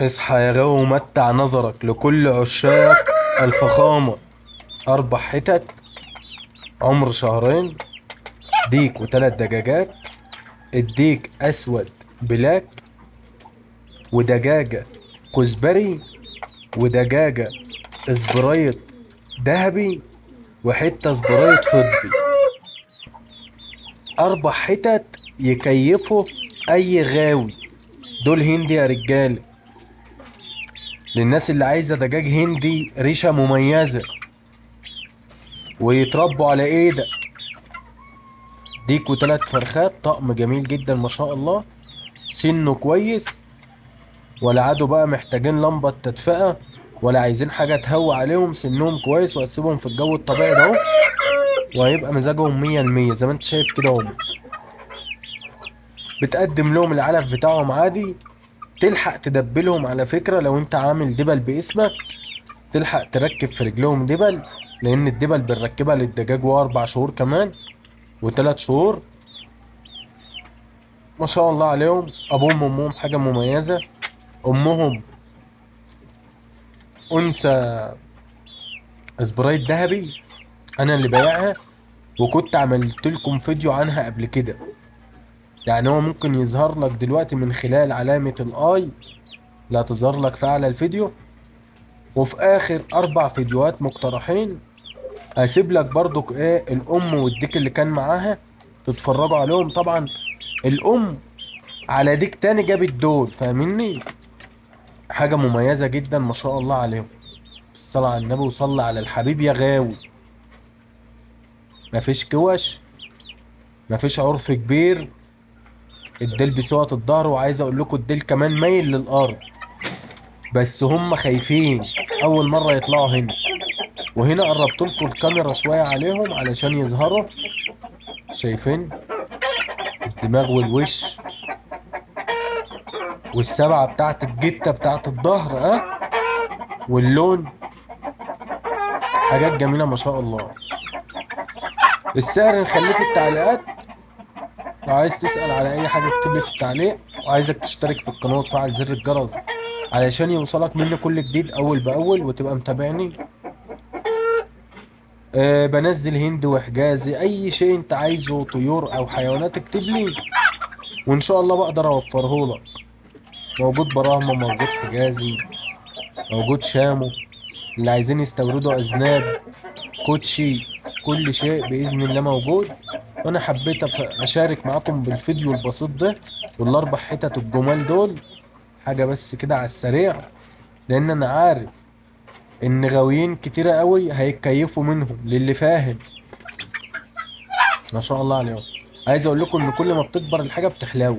اصحى يا غاوي ومتع نظرك لكل عشاق الفخامة أربع حتت عمر شهرين ديك وتلات دجاجات الديك أسود black ودجاجة كزبري ودجاجة اسبرايت ذهبي وحتة اسبرايت فضي. أربع حتت يكيفوا أي غاوي. دول هندي يا رجالة للناس اللي عايزة دجاج هندي ريشة مميزة ويتربوا على إيدك ديك وتلات فرخات طقم جميل جدا ما شاء الله. سنه كويس. ولا عادوا بقى محتاجين لمبة تدفئة ولا عايزين حاجة تهوى عليهم. سنهم كويس وهتسيبهم في الجو الطبيعي ده وهيبقى مزاجهم مية المية زي ما أنت شايف كده أهو. بتقدم لهم العلف بتاعهم عادي. تلحق تدبلهم على فكرة لو انت عامل دبل باسمك تلحق تركب في رجلهم دبل لأن الدبل بنركبها للدجاج واربع شهور كمان وثلاث شهور. ما شاء الله عليهم. أبوهم وأمهم حاجة مميزة. أمهم أنثى اسبرايت ذهبي أنا اللي بايعها وكنت عملت لكم فيديو عنها قبل كده. يعني هو ممكن يظهر لك دلوقتي من خلال علامة ال i اللي هتظهر لك في أعلى الفيديو. وفي آخر أربع فيديوهات مقترحين هسيب لك برضك إيه الأم والديك اللي كان معاها تتفرجوا عليهم. طبعا الأم على ديك تاني جابت دول فاهمني؟ حاجة مميزة جدا ما شاء الله عليهم. الصلاة على النبي وصلى على الحبيب يا غاوي. مفيش كوش مفيش عرف كبير. الديل بسوة الظهر وعايز أقول لكم الديل كمان مايل للأرض. بس هم خايفين أول مرة يطلعوا هنا. وهنا قربت لكم الكاميرا شوية عليهم علشان يظهروا. شايفين؟ الدماغ والوش. والسبعة بتاعت الجتة بتاعت الظهر ها؟ واللون. حاجات جميلة ما شاء الله. السعر نخليه في التعليقات. لو عايز تسأل على أي حاجة اكتب لي في التعليق وعايزك تشترك في القناة وتفعل زر الجرس علشان يوصلك مني كل جديد أول بأول وتبقى متابعني. أه بنزل هند وحجازي أي شيء أنت عايزه طيور أو حيوانات اكتب لي وإن شاء الله بقدر أوفره لك. موجود براهما موجود حجازي موجود شامو اللي عايزين يستوردوا أذناب كوتشي كل شيء بإذن الله موجود. وأنا حبيت أشارك معاكم بالفيديو البسيط ده والأربع حتت الجمال دول. حاجة بس كده على السريع لأن أنا عارف إن غاويين كتيرة قوي هيتكيفوا منهم للي فاهم. ما شاء الله عليهم. عايز أقول لكم إن كل ما بتكبر الحاجة بتحلو.